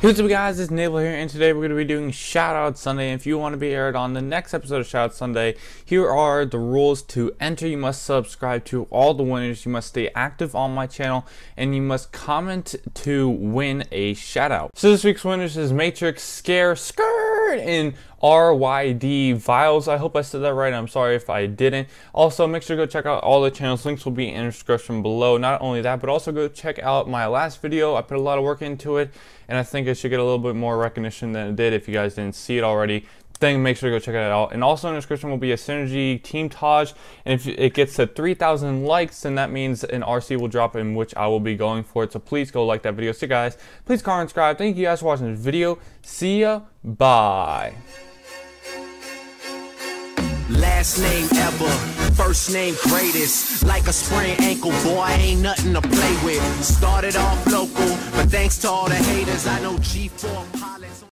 what's up guys, it's Navelow here, and today we're going to be doing Shoutout Sunday. And If you want to be aired on the next episode of Shoutout Sunday, here are the rules to enter. You must subscribe to all the winners, you must stay active on my channel, and you must comment to win a shoutout. So this week's winners is Matrix Scare Skrt and Ryd Vylezz. I hope I said that right. I'm sorry if I didn't. Also, make sure to go check out all the channels. Links will be in the description below. Not only that, but also go check out my last video. I put a lot of work into it, and I think it should get a little bit more recognition than it did if you guys didn't see it already then make sure to go check it out. And also in the description will be a Synergy Team Taj. And if it gets to 3,000 likes, then that means an RC will drop in which I will be going for it. So please go like that video. So guys, please comment subscribe. Thank you guys for watching this video. See ya. Bye. Last name ever, first name greatest. Like a sprained ankle, boy, ain't nothing to play with. Started off local, but thanks to all the haters, I know G4 positive.